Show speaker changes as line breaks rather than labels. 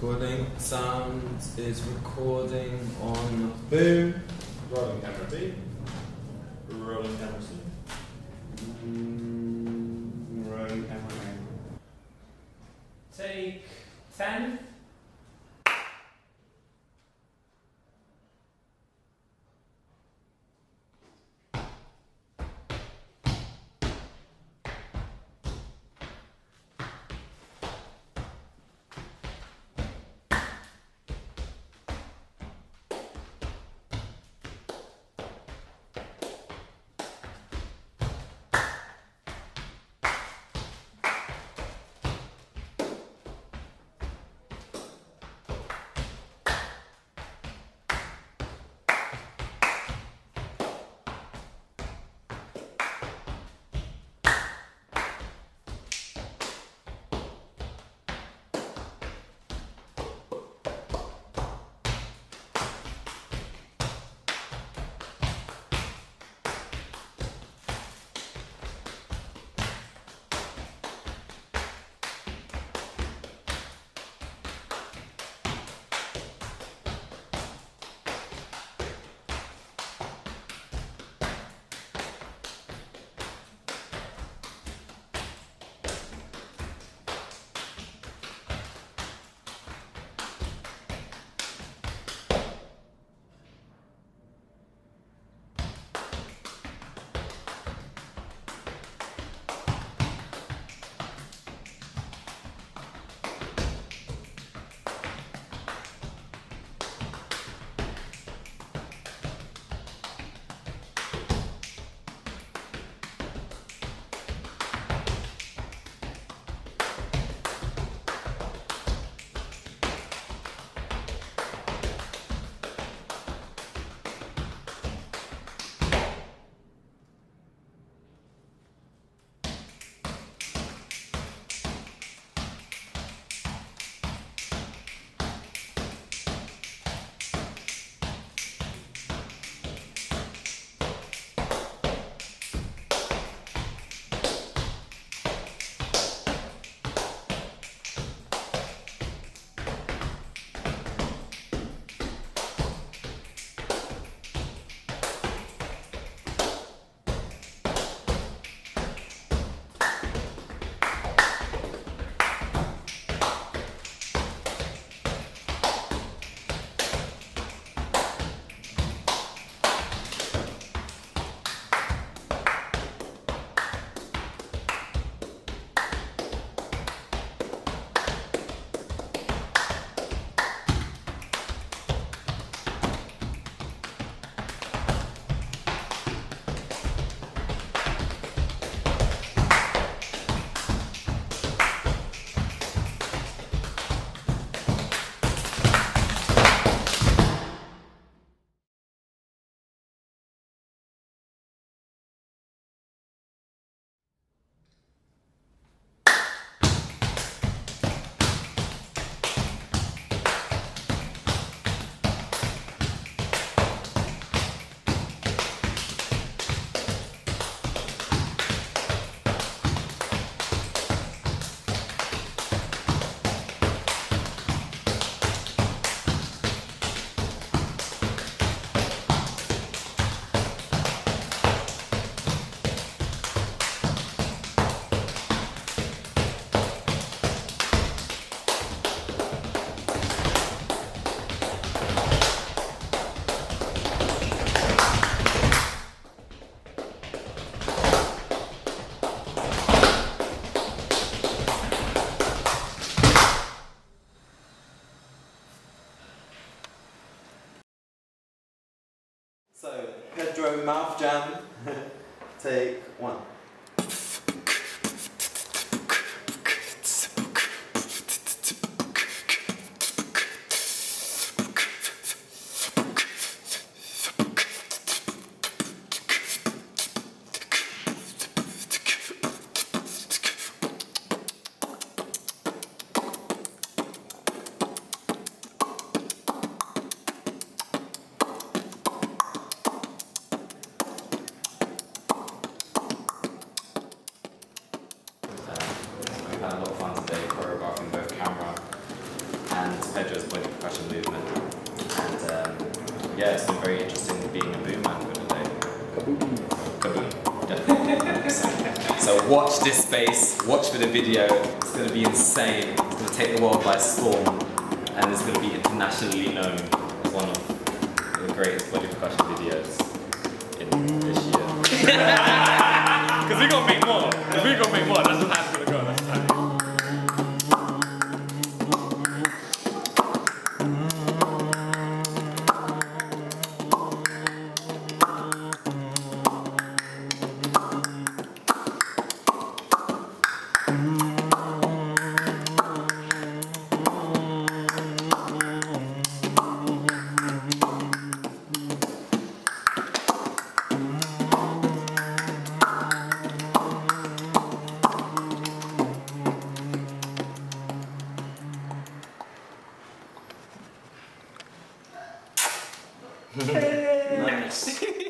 Recording. Sound is recording on.
Boom. Rolling camera B. Rolling camera C.
Mm,
Rolling camera A.
Take 10.
Take one. Yeah, it's been very interesting being a boom man for the. Kaboom. Definitely. so watch this space, watch for the video. It's going to be insane. It's going to take the world by storm, and it's going to be internationally known as one of the greatest body percussion videos in this year. Because we're going to make more. We're going to make more, that's
Nice.